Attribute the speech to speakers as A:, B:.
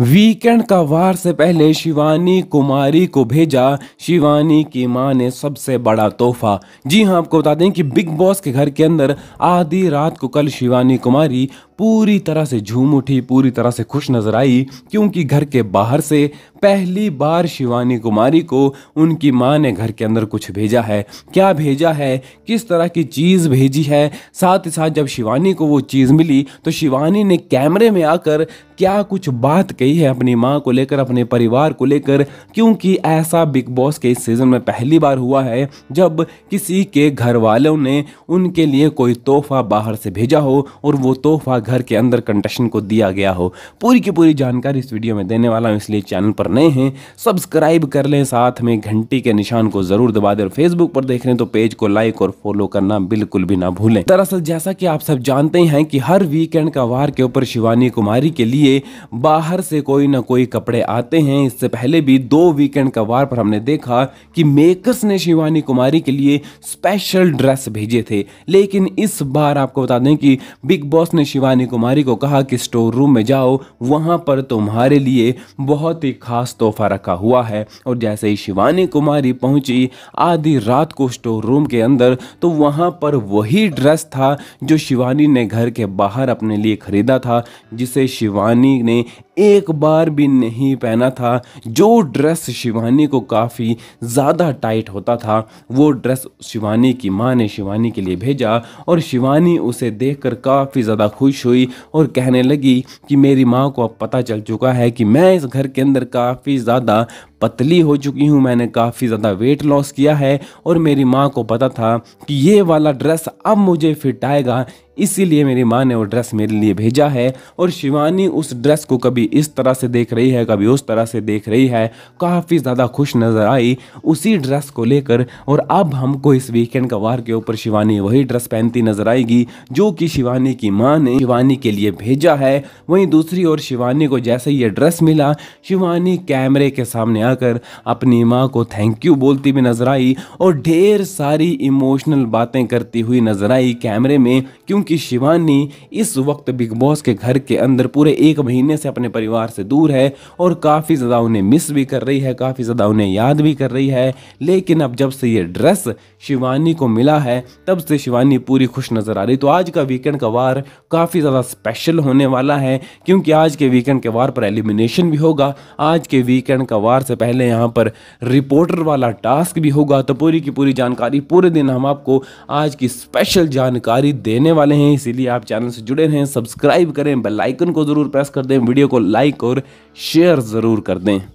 A: Weekend का वार से पहले शिवानी कुमारी को भेजा। शिवानी की माँ ने सबसे बड़ा तोहफा। जी हाँ, आपको बता दें कि बिग बॉस के घर के अंदर आधी रात को कल शिवानी कुमारी पूरी तरह से झूम उठी, पूरी तरह से खुश नज़र आई, क्योंकि घर के बाहर से पहली बार शिवानी कुमारी को उनकी माँ ने घर के अंदर कुछ भेजा है। क्या भेजा है? किस तरह की चीज़ भेजी है? साथ ही साथ जब शिवानी को वो चीज़ मिली तो शिवानी ने कैमरे में आकर क्या कुछ बात कही है अपनी माँ को लेकर, अपने परिवार को लेकर? क्योंकि ऐसा बिग बॉस के इस सीज़न में पहली बार हुआ है, जब किसी के घर वालों ने उनके लिए कोई तोहफा बाहर से भेजा हो, और वो तोहफा घर के अंदर कंटेशन को दिया गया हो। पूरी की पूरी जानकारी इस वीडियो में देने वाला हूँ, इसलिए चैनल पर नए हैं। सब्सक्राइब कर लें, साथ में घंटी के निशान को ज़रूर दबा दें और फेसबुक पर देख रहे हैं तो पेज को लाइक और फॉलो करना बिल्कुल भी ना भूलें। दरअसल जैसा कि आप सब जानते हैं कि हर वीकेंड का वार के ऊपर शिवानी कुमारी के लिए बाहर से कोई ना कोई कपड़े आते हैं। इससे पहले भी दो वीकेंड का वार पर हमने देखा कि मेकर्स ने शिवानी कुमारी के लिए स्पेशल ड्रेस भेजे थे। लेकिन इस बार आपको बता दें कि बिग बॉस ने शिवानी कुमारी को कहा कि स्टोर रूम में जाओ, वहाँ पर तुम्हारे लिए बहुत ही खास तोहफा रखा हुआ है। और जैसे ही शिवानी कुमारी पहुँची आधी रात को स्टोर रूम के अंदर तो वहाँ पर वही ड्रेस था जो शिवानी ने घर के बाहर अपने लिए खरीदा था, जिसे शिवानी ने एक बार भी नहीं पहना था। जो ड्रेस शिवानी को काफ़ी ज़्यादा टाइट होता था, वो ड्रेस शिवानी की माँ ने शिवानी के लिए भेजा, और शिवानी उसे देखकर काफ़ी ज़्यादा खुश हुई और कहने लगी कि मेरी माँ को अब पता चल चुका है कि मैं इस घर के अंदर काफ़ी ज़्यादा पतली हो चुकी हूँ, मैंने काफ़ी ज़्यादा वेट लॉस किया है और मेरी माँ को पता था कि ये वाला ड्रेस अब मुझे फिट आएगा, इसीलिए मेरी माँ ने वो ड्रेस मेरे लिए भेजा है और शिवानी उस ड्रेस को कभी इस तरह से देख रही है, कभी उस तरह से देख रही है। काफ़ी ज़्यादा खुश नज़र आई उसी ड्रेस को लेकर और अब हमको इस वीकेंड का वार के ऊपर शिवानी वही ड्रेस पहनती नज़र आएगी जो कि शिवानी की माँ ने शिवानी के लिए भेजा है। वहीं दूसरी ओर शिवानी को जैसे ये ड्रेस मिला, शिवानी कैमरे के सामने आकर अपनी माँ को थैंक यू बोलती भी नज़र आई और ढेर सारी इमोशनल बातें करती हुई नज़र आई कैमरे में, क्योंकि शिवानी इस वक्त बिग बॉस के घर के अंदर पूरे एक महीने से अपने परिवार से दूर है और काफ़ी ज़्यादा उन्हें मिस भी कर रही है, काफ़ी ज़्यादा उन्हें याद भी कर रही है। लेकिन अब जब से ये ड्रेस शिवानी को मिला है, तब से शिवानी पूरी खुश नज़र आ रही। तो आज का वीकेंड का वार काफ़ी ज़्यादा स्पेशल होने वाला है, क्योंकि आज के वीकेंड के वार पर एलिमिनेशन भी होगा। आज के वीकेंड का वार से पहले यहाँ पर रिपोर्टर वाला टास्क भी होगा। तो पूरी की पूरी जानकारी पूरे दिन हम आपको आज की स्पेशल जानकारी देने वाले हैं। इसीलिए आप चैनल से जुड़े रहें सब्सक्राइब करें बेलाइकन को ज़रूर प्रेस कर दें वीडियो को लाइक और शेयर ज़रूर कर दें।